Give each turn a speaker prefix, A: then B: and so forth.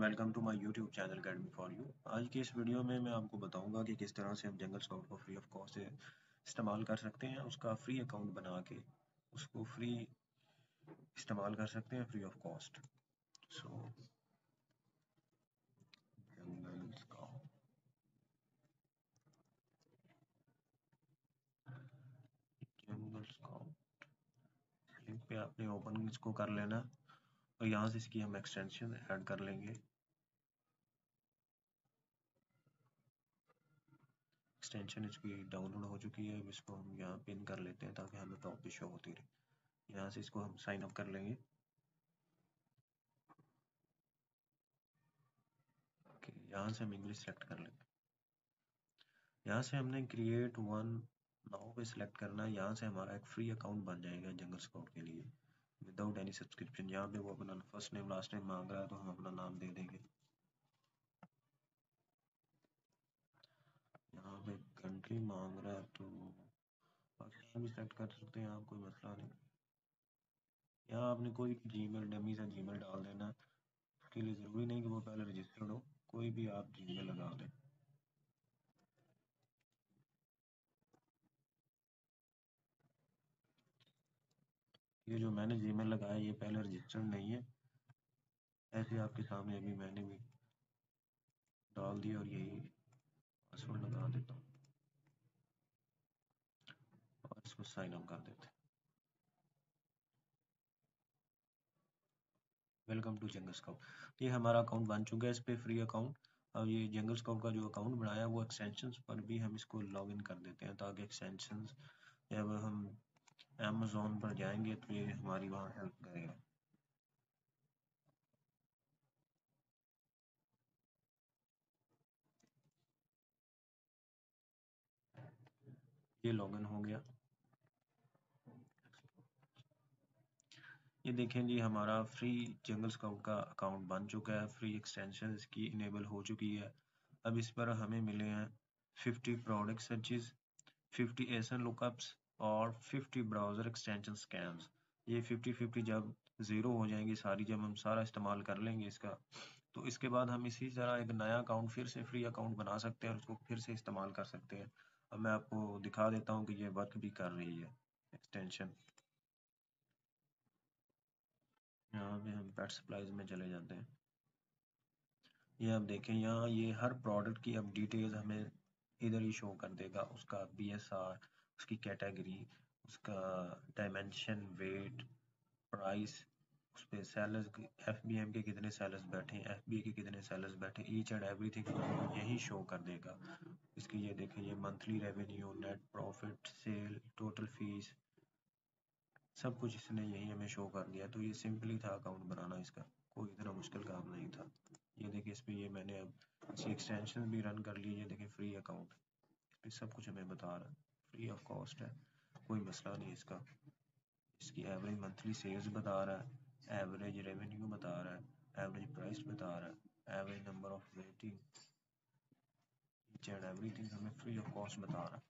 A: Welcome to my YouTube channel academy for you आज की इस वीडियो में मैं आपको बताऊँगा कि किस तरह से हम जंगल स्काउट को फ्री ऑफ़ कॉस्ट इस्तेमाल कर सकते हैं, उसका फ्री अकाउंट बना के उसको फ्री इस्तेमाल कर सकते हैं free of cost so jungle jungle scout link पे आपने ओपन इसको कर लेना। और यहाँ से इसकी हम एक्सटेंशन ऐड कर लेंगे। एक्सटेंशन इसकी डाउनलोड हो चुकी है इसको हम यहाँ पिन कर लेते हैं ताकि हमें टॉप पे शो होती रहे। यहाँ से इसको हम साइन अप कर लेंगे। ओके यहाँ से हम इंग्लिश सेलेक्ट कर लेंगे यहाँ से हमने क्रिएट वन नाउ पे सिलेक्ट करना है। यहाँ से हमारा एक फ्री अकाउंट बन जाएगा जंगल स्काउट के लिए। विदाउट एनी सब्सक्रिप्शन यहाँ पे वो अपना फ़र्स्ट नेम लास्ट नेम मांग रहा है तो हम अपना नाम दे देंगे यहाँ पे कंट्री मांग रहा है तो पाकिस्तान भी सेलेक्ट कर सकते हैं, आप कोई मसला नहीं। यहाँ आपने कोई जी मेल डमी सा जी डाल देना, उसके लिए ज़रूरी नहीं कि वो पहले रजिस्टर्ड हो, कोई भी आप जी लगा दें। ये जो मैंने जी लगाया, ये पहले रजिस्टर्ड नहीं है। ऐसे आपके सामने अभी मैंने भी डाल दिया और यही पासवर्ड लगा देता हूँ और इसको साइन अप कर देते हैं। वेलकम टू जंगल स्काउट ये हमारा अकाउंट बन चुका है, इस पर फ्री अकाउंट। अब ये जंगल स्काउट का जो अकाउंट बनाया, वो एक्सटेंशन पर भी हम इसको लॉग इन कर देते हैं, ताकि एक्सटेंशन जब हम अमेजोन पर जाएँगे तो ये हमारी वहाँ हेल्प करेगा। ये लॉगिन हो गया। ये देखें जी, हमारा फ्री जंगल स्काउट का अकाउंट बन चुका है फ्री एक्सटेंशन इसकी इनेबल हो चुकी है। अब इस पर हमें मिले हैं 50 प्रोडक्ट सर्चेस 50 एसन लुकअप्स और 50 ब्राउज़र एक्सटेंशन स्कैम्स ये 50 50 जब ज़ीरो हो जाएँगी, सारी जब हम सारा इस्तेमाल कर लेंगे इसका तो इसके बाद हम इसी तरह एक नया अकाउंट फिर से फ्री अकाउंट बना सकते हैं और उसको फिर से इस्तेमाल कर सकते हैं। अब मैं आपको दिखा देता हूँ कि ये वर्क भी कर रही है एक्सटेंशन पे हम पेट सप्लाईज में चले जाते हैं। ये आप देखें, यहाँ ये हर प्रोडक्ट की अब डिटेल्स हमें इधर ही शो कर देगा। उसका बी एस आर उसकी कैटेगरी उसका डायमेंशन वेट प्राइस उस पर सेलर्स एफ़ बी एम के कितने सेलर्स बैठे हैं एफ़ बी के कितने सेलर्स बैठे ईच एंड एवरीथिंग यही शो कर देगा। इसकी ये देखें, ये monthly revenue net profit sale total fees सब कुछ इसने यही हमें शो कर दिया। तो ये सिंपली था अकाउंट बनाना इसका। कोई इतना मुश्किल काम नहीं था। ये देखिए इस पर ये मैंने अब इसकी एक्सटेंशन भी रन कर ली। ये देखिए फ्री अकाउंट इस पर सब कुछ हमें बता रहा है। फ्री ऑफ़ कॉस्ट है। कोई मसला नहीं इसका। इसकी एवरेज मंथली सेल्स बता रहा है। एवरेज रेवेन्यू बता रहा है। एवरेज प्राइस बता रहा है। Average number of waiting each and everything हमें फ्री ऑफ़ कॉस्ट बता रहा है।